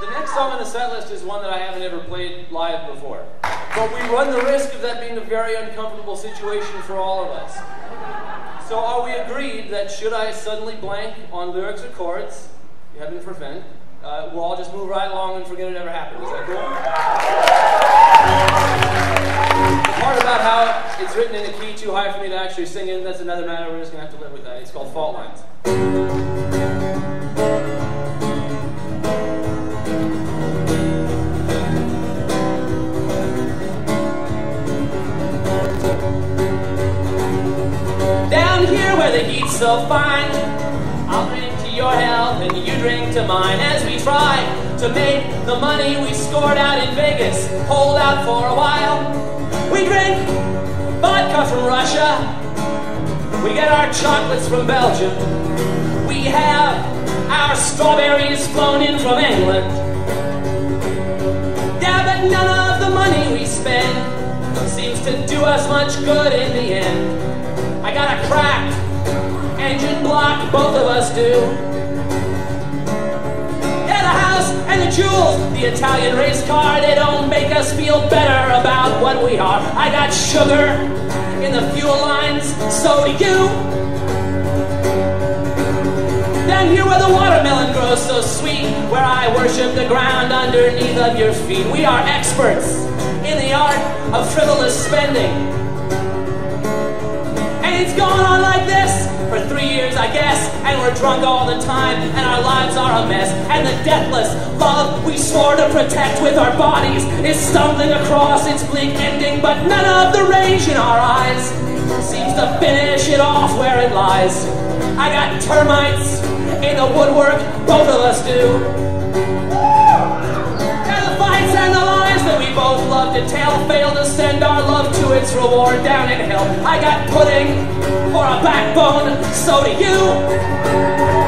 The next song on the set list is one that I haven't ever played live before. But we run the risk of that being a very uncomfortable situation for all of us. So are we agreed that should I suddenly blank on lyrics or chords, you have heaven forfend, uh, we'll all just move right along and forget it ever happened. Is that cool? The part about how it's written in a key too high for me to actually sing in, that's another matter. We're just going to have to live with that. It's called Fault Lines. The heat's so fine, I'll drink to your health and you drink to mine as we try to make the money we scored out in Vegas hold out for a while. We drink vodka from Russia, we get our chocolates from Belgium, we have our strawberries flown in from England. Yeah, but none of the money we spend seems to do us much good in the end. I got a cracked engine block, both of us do. Yeah, the house and the jewels, the Italian race car, they don't make us feel better about what we are. I got sugar in the fuel lines, so do you. Down here where the watermelon grows so sweet, where I worship the ground underneath of your feet. We are experts in the art of frivolous spending. And it's gone on like we're drunk all the time, and our lives are a mess. And the deathless love we swore to protect with our bodies is stumbling across its bleak ending. But none of the rage in our eyes seems to finish it off where it lies. I got termites in the woodwork, both of us do. And the fights and the lies that we both love to tell fail to send our love to its reward down in hell. I got pudding for a so do you.